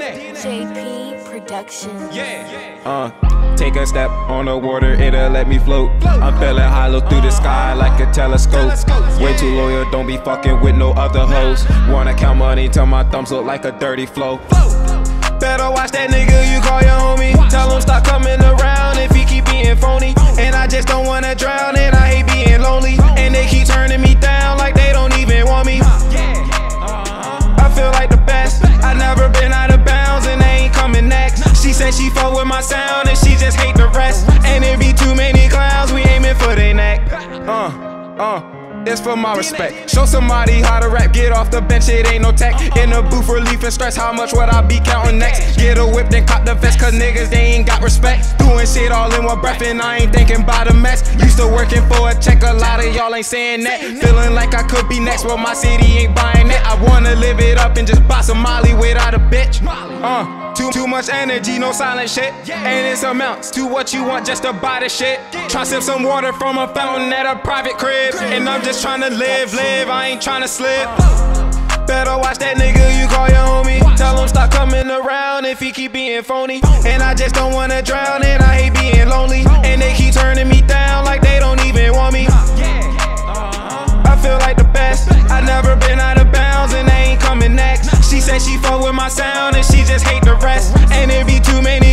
JP Productions. Uh, take a step on the water, it'll let me float. I'm feeling hollow through the sky like a telescope. Way too loyal, don't be fucking with no other hoes. Wanna count money till my thumbs look like a dirty flow. Better watch that nigga you call your homie. Tell him stop coming around if he keep being phony. And I just don't wanna drown, said she fuck with my sound, and she just hate the rest. And it be too many clowns, we aiming for their neck. Uh, uh. It's for my respect. Show somebody how to rap, get off the bench, it ain't no tech. In the booth, relief and stress, how much would I be counting next? Get a whip, then cop the vest, cause niggas, they ain't got respect. Doing shit all in one breath, and I ain't thinking about a mess. Used to working for a check, a lot of y'all ain't saying that. Feeling like I could be next, but my city ain't buying that. I wanna live it up and just buy some Molly without a bitch. Uh. Too, too much energy, no silent shit. And it's amounts to what you want just to buy the shit. Try sip some water from a fountain at a private crib. And I'm just trying to live, live, I ain't trying to slip. Better watch that nigga you call your homie. Tell him stop coming around if he keep being phony. And I just don't wanna drown, and I sound and she just hate the rest. And it be too many